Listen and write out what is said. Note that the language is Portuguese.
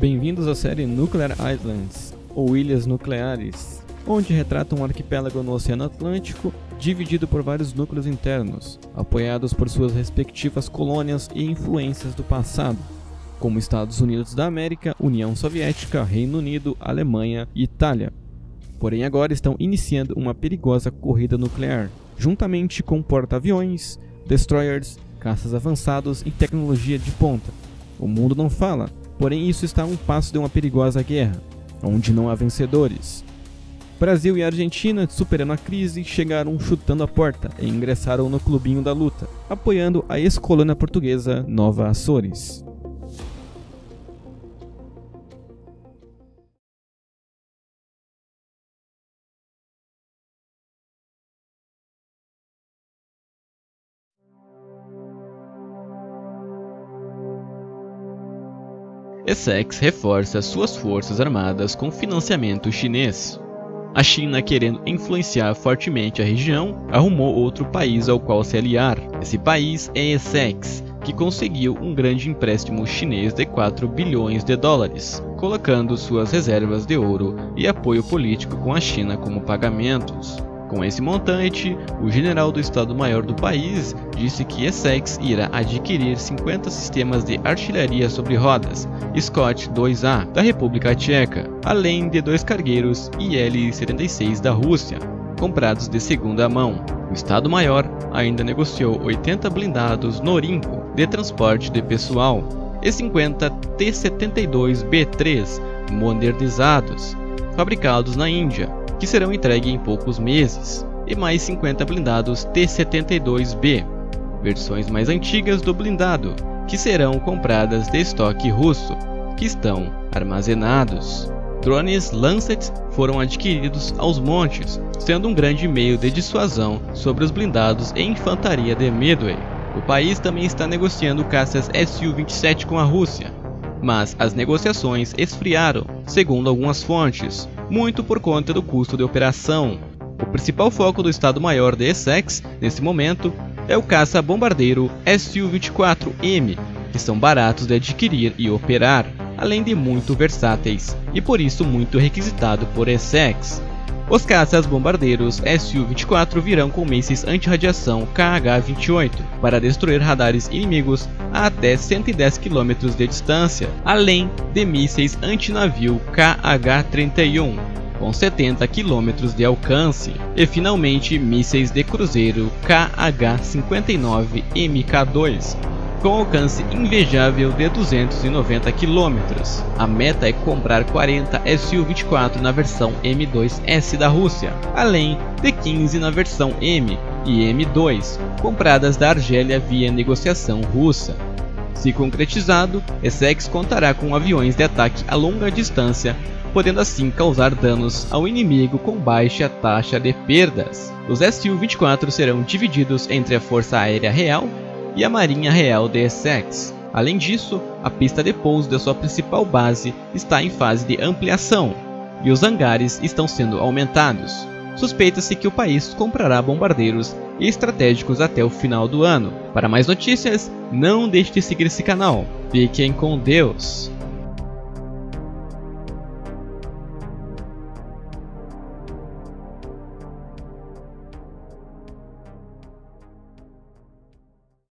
Bem-vindos à série Nuclear Islands, ou Ilhas Nucleares, onde retrata um arquipélago no Oceano Atlântico dividido por vários núcleos internos, apoiados por suas respectivas colônias e influências do passado, como Estados Unidos da América, União Soviética, Reino Unido, Alemanha e Itália. Porém, agora estão iniciando uma perigosa corrida nuclear, juntamente com porta-aviões, destroyers, caças avançados e tecnologia de ponta. O mundo não fala, porém isso está a um passo de uma perigosa guerra, onde não há vencedores. Brasil e Argentina, superando a crise, chegaram chutando a porta e ingressaram no clubinho da luta, apoiando a ex-colônia portuguesa Nova Açores. Essex reforça suas forças armadas com financiamento chinês. A China, querendo influenciar fortemente a região, arrumou outro país ao qual se aliar. Esse país é Essex, que conseguiu um grande empréstimo chinês de 4 bilhões de dólares, colocando suas reservas de ouro e apoio político com a China como pagamentos. Com esse montante, o general do Estado-Maior do país disse que Essex irá adquirir 50 sistemas de artilharia sobre rodas Scott 2A da República Tcheca, além de dois cargueiros IL-76 da Rússia, comprados de segunda mão. O Estado-Maior ainda negociou 80 blindados Norinco de transporte de pessoal e 50 T-72B3 modernizados, fabricados na Índia, que serão entregues em poucos meses, e mais 50 blindados T-72B, versões mais antigas do blindado, que serão compradas de estoque russo, que estão armazenados. Drones Lancet foram adquiridos aos montes, sendo um grande meio de dissuasão sobre os blindados e infantaria de Midway. O país também está negociando caças Su-27 com a Rússia, mas as negociações esfriaram, segundo algumas fontes, muito por conta do custo de operação. O principal foco do Estado-Maior de Essex, nesse momento, é o caça-bombardeiro Su-24M, que são baratos de adquirir e operar, além de muito versáteis, e por isso muito requisitado por Essex. Os caças bombardeiros Su-24 virão com mísseis anti-radiação KH-28 para destruir radares inimigos a até 110 km de distância, além de mísseis antinavio KH-31 com 70 km de alcance, e finalmente mísseis de cruzeiro KH-59 MK2 com alcance invejável de 290 km. A meta é comprar 40 Su-24 na versão M2S da Rússia, além de 15 na versão M e M2, compradas da Argélia via negociação russa. Se concretizado, Essex contará com aviões de ataque a longa distância, podendo assim causar danos ao inimigo com baixa taxa de perdas. Os Su-24 serão divididos entre a Força Aérea Real e a Marinha Real de Essex. Além disso, a pista de pouso da sua principal base está em fase de ampliação e os hangares estão sendo aumentados. Suspeita-se que o país comprará bombardeiros estratégicos até o final do ano. Para mais notícias, não deixe de seguir esse canal. Fiquem com Deus!